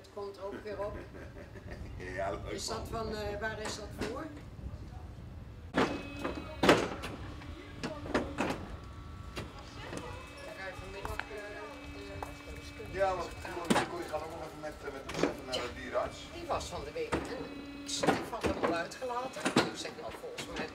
het komt ook weer op. Ja, leuk Is dat van, eh, waar is dat voor? Dan ga je vanmiddag eh, de wiskunde Ja, want gaan. ik ga ook nog even met, eh, met de chef naar de dierenarts. Die was van de week. hè. Stef had hem al uitgelaten. Ik zeg nou volgens mij.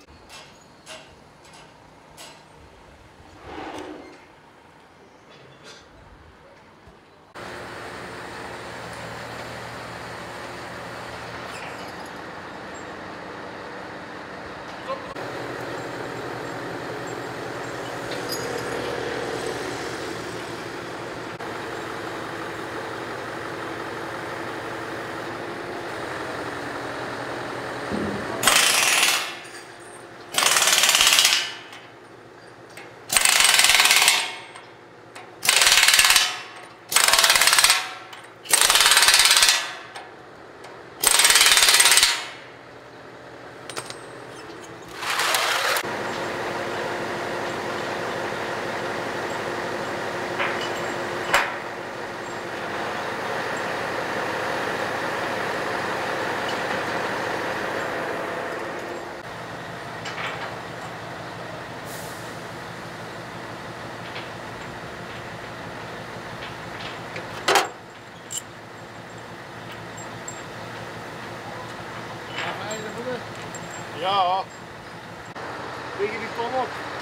Ja. Je die kom op?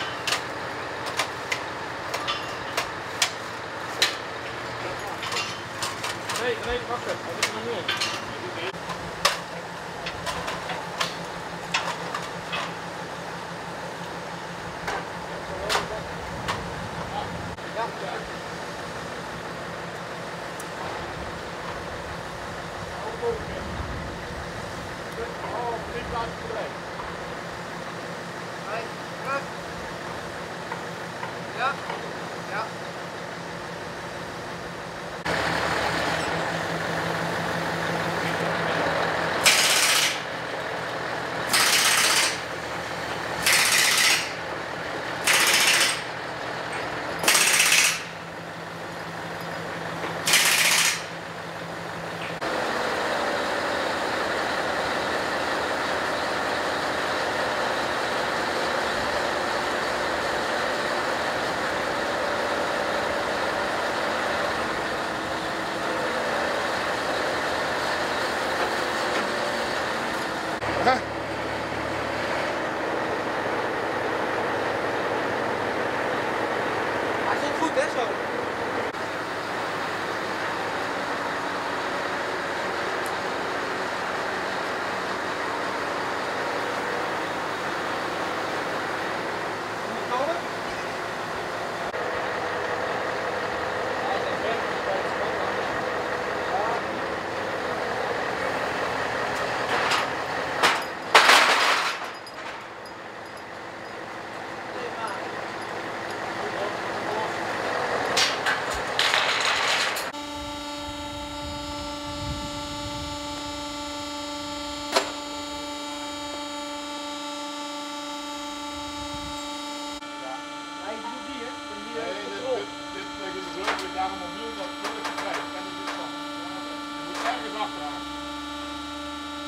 Ergens achteraan.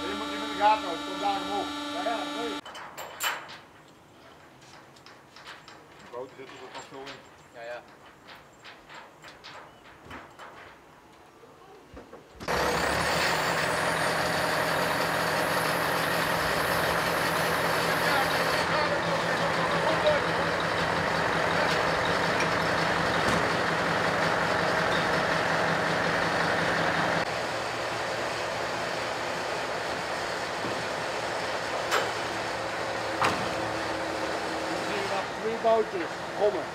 En je moet die met de gaten houden, kom daar omhoog. Ja, ja, mooi. De boot zit er pas zo in. Ja, ja. Dan zie je bootjes rommen.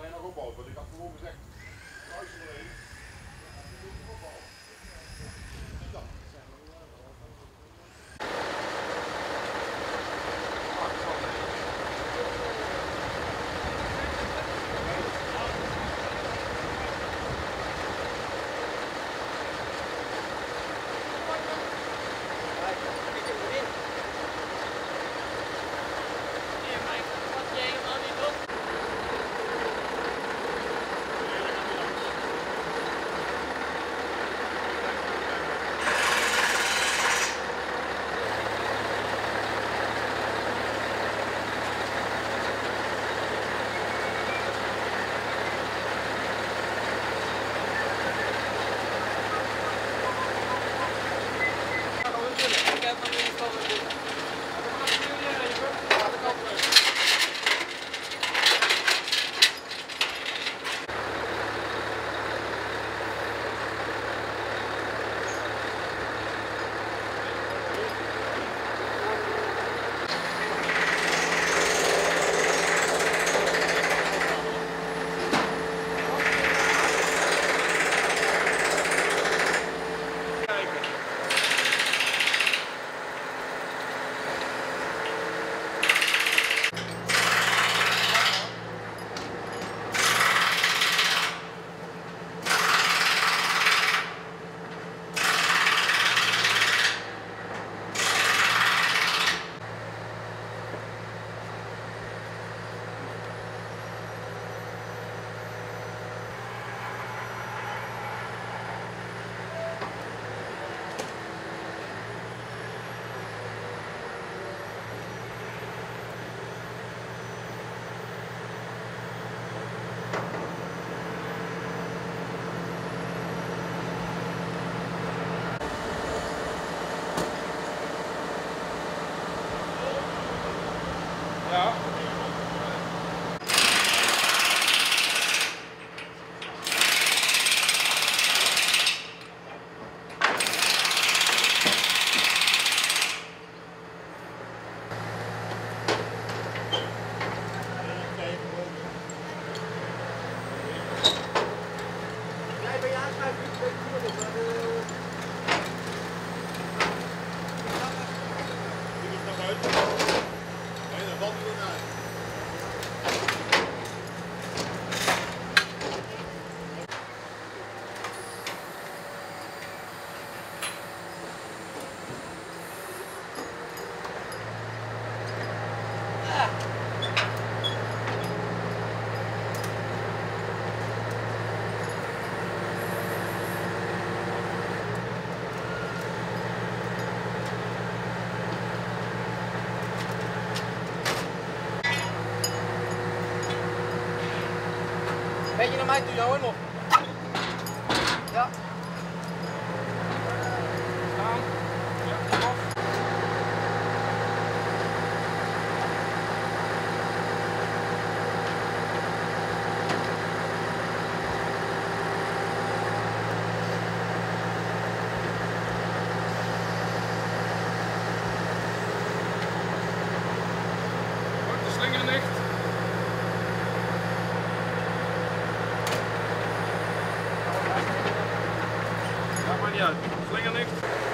Alleen nog opbouwen, want ik had gewoon gezegd, kruis erheen. Ben je mais do João ja, Schlingerlicht.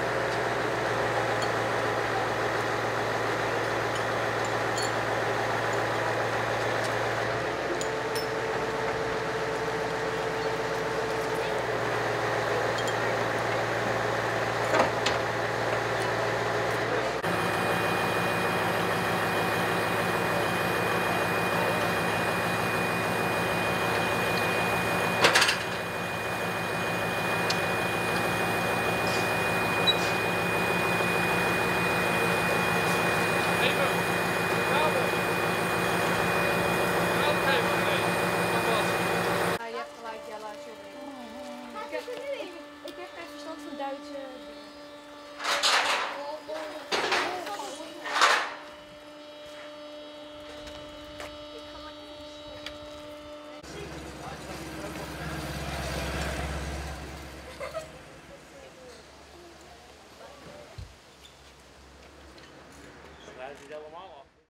go to